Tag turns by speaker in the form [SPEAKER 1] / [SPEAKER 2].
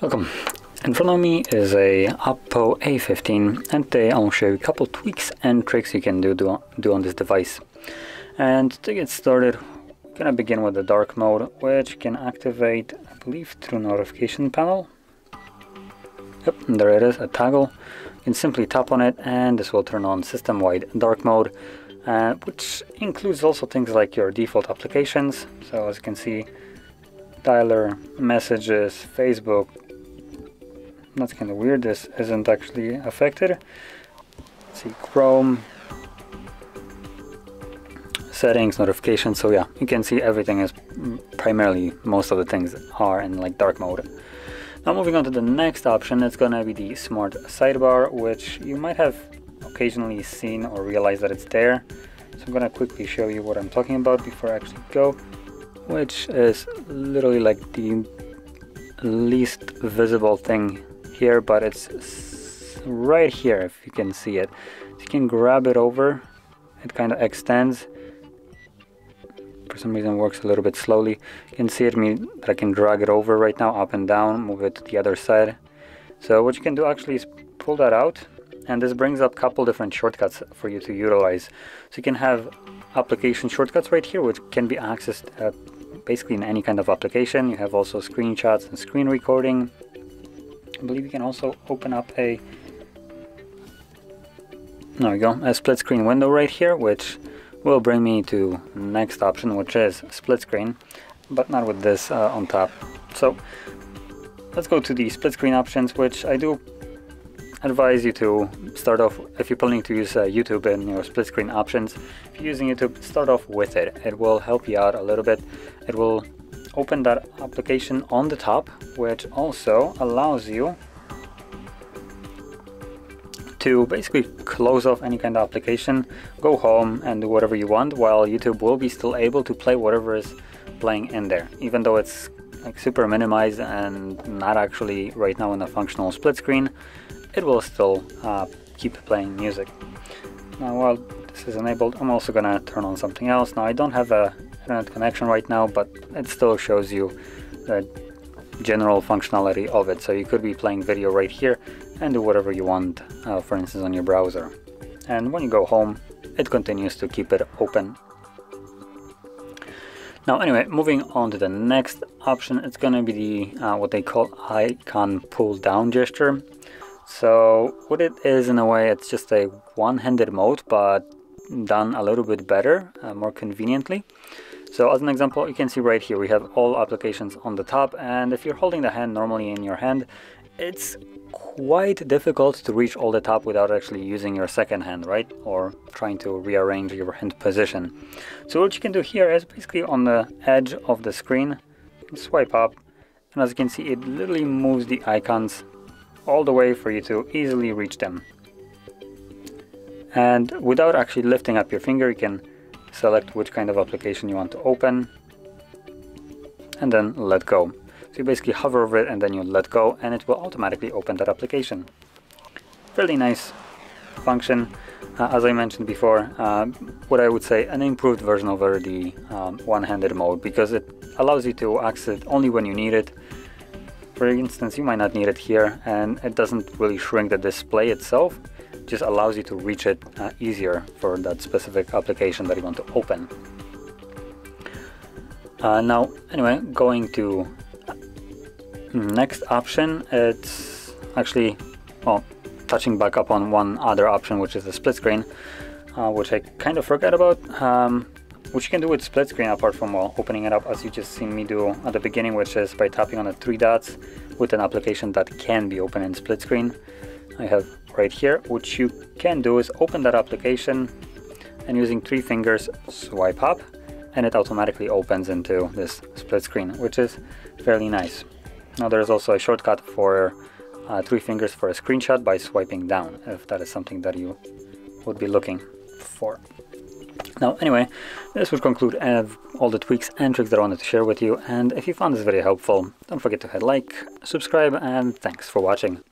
[SPEAKER 1] Welcome. In front of me is a Oppo A15 and today I'll show you a couple tweaks and tricks you can do, do, do on this device. And to get started, I'm gonna begin with the dark mode, which can activate, I believe, through notification panel. Yep, there it is, a toggle. You can simply tap on it and this will turn on system-wide dark mode, uh, which includes also things like your default applications. So as you can see, dialer, messages, Facebook, that's kind of weird this isn't actually affected. Let's see Chrome. Settings notifications so yeah you can see everything is primarily most of the things are in like dark mode. Now moving on to the next option it's gonna be the smart sidebar which you might have occasionally seen or realized that it's there so I'm gonna quickly show you what I'm talking about before I actually go which is literally like the least visible thing here, but it's right here if you can see it. So you can grab it over, it kind of extends. For some reason works a little bit slowly. You can see it me that I can drag it over right now, up and down, move it to the other side. So what you can do actually is pull that out and this brings up a couple different shortcuts for you to utilize. So you can have application shortcuts right here which can be accessed basically in any kind of application. You have also screenshots and screen recording, I believe you can also open up a there we go, a split screen window right here, which will bring me to next option, which is split screen, but not with this uh, on top. So let's go to the split screen options, which I do advise you to start off, if you're planning to use uh, YouTube in your split screen options, if you're using YouTube, start off with it. It will help you out a little bit. It will open that application on the top, which also allows you to basically close off any kind of application, go home and do whatever you want, while YouTube will be still able to play whatever is playing in there, even though it's like super minimized and not actually right now in a functional split screen, it will still uh, keep playing music. Now while this is enabled, I'm also gonna turn on something else. Now I don't have a internet connection right now, but it still shows you the general functionality of it. So you could be playing video right here and do whatever you want, uh, for instance, on your browser. And when you go home, it continues to keep it open. Now, anyway, moving on to the next option, it's to be the uh, what they call icon pull down gesture. So what it is in a way, it's just a one-handed mode, but done a little bit better, uh, more conveniently. So as an example, you can see right here, we have all applications on the top. And if you're holding the hand normally in your hand, it's quite difficult to reach all the top without actually using your second hand, right? Or trying to rearrange your hand position. So what you can do here is basically on the edge of the screen, swipe up. And as you can see, it literally moves the icons all the way for you to easily reach them. And without actually lifting up your finger, you can select which kind of application you want to open and then let go. So you basically hover over it and then you let go and it will automatically open that application. Fairly nice function. Uh, as I mentioned before, uh, what I would say an improved version of the um, one-handed mode because it allows you to access it only when you need it. For instance, you might not need it here and it doesn't really shrink the display itself just allows you to reach it uh, easier for that specific application that you want to open. Uh, now, anyway, going to next option, it's actually, well, touching back up on one other option, which is the split screen, uh, which I kind of forgot about, um, which you can do with split screen apart from opening it up as you just seen me do at the beginning, which is by tapping on the three dots with an application that can be open in split screen. I have right here, what you can do is open that application and using three fingers swipe up and it automatically opens into this split screen, which is fairly nice. Now there's also a shortcut for uh, three fingers for a screenshot by swiping down, if that is something that you would be looking for. Now, anyway, this would conclude uh, all the tweaks and tricks that I wanted to share with you. And if you found this video helpful, don't forget to hit like, subscribe, and thanks for watching.